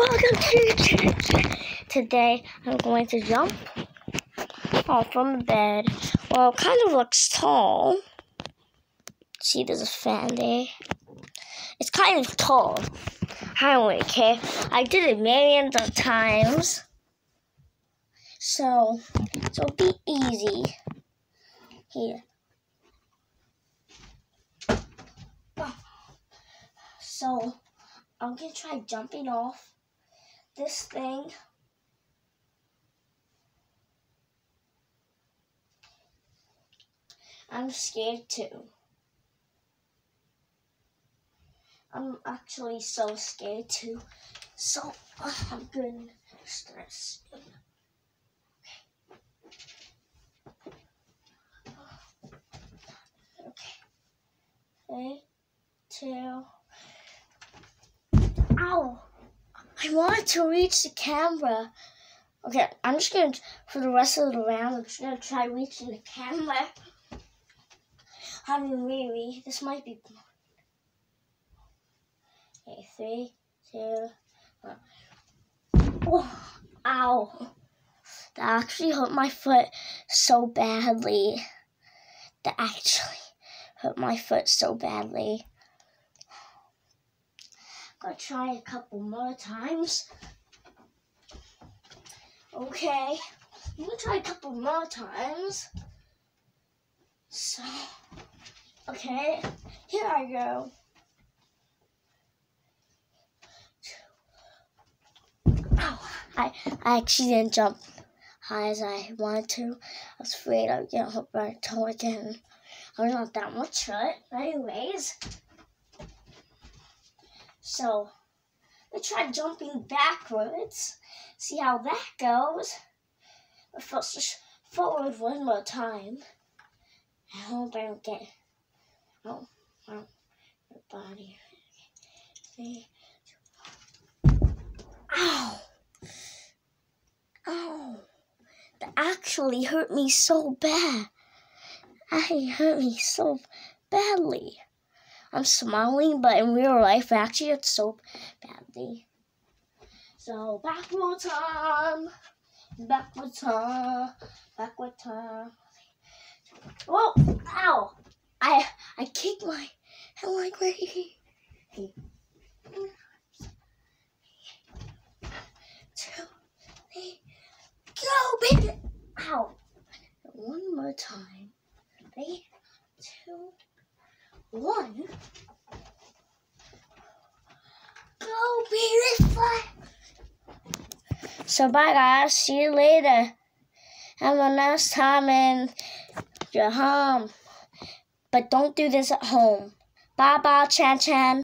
welcome to church. Today I'm going to jump off from the bed. Well, it kind of looks tall. See, there's a fan there. It's kind of tall. I don't really care. I did it millions of times. So, so be easy. Here. So, I'm gonna try jumping off this thing. I'm scared too. I'm actually so scared too. So I'm getting stressed. Okay. Three, two. Ow! I wanted to reach the camera. Okay, I'm just gonna, for the rest of the round, I'm just gonna try reaching the camera. I mean, really, this might be. Okay, three, two, one. Oh, ow. That actually hurt my foot so badly. That actually hurt my foot so badly. Gotta try a couple more times. Okay, I'm gonna try a couple more times. So, okay, here I go. Ow, I, I actually didn't jump high as I wanted to. I was afraid I would get hurt by a toe again. I was not that much hurt. Anyways, so let's try jumping backwards. See how that goes. But first, just forward one more time. I hope I don't get oh, oh your body. Ow! Ow! That actually hurt me so bad. I hurt me so badly. I'm smiling, but in real life, I actually, it's so badly. So, backward time, backward time, backward time. Whoa! Ow! I I kicked my head like right here. Two, three, go, baby! Ow! One more time. Three, two, one. Go, fly! So bye guys, see you later. Have a nice time in your home. But don't do this at home. Bye bye, Chan Chan.